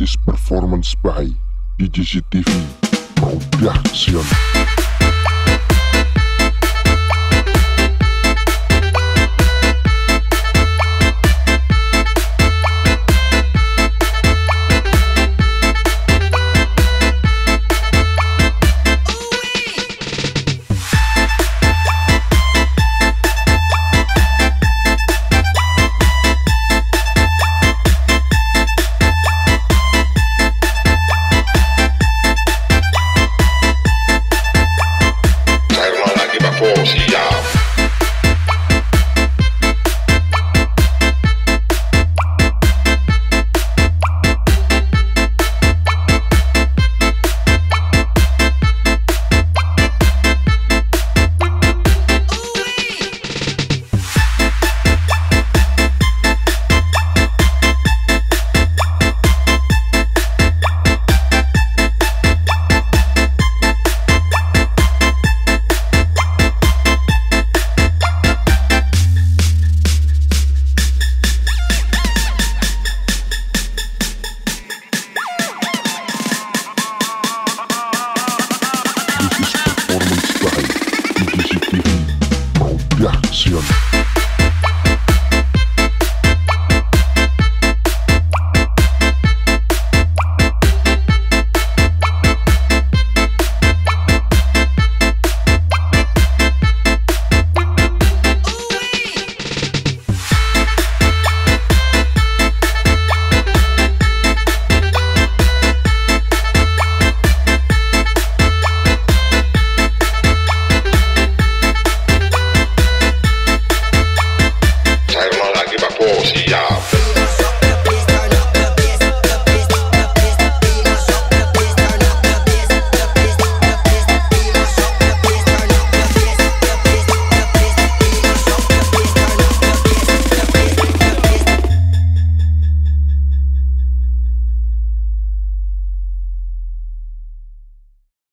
is Performance by DJC TV Production. 不西亚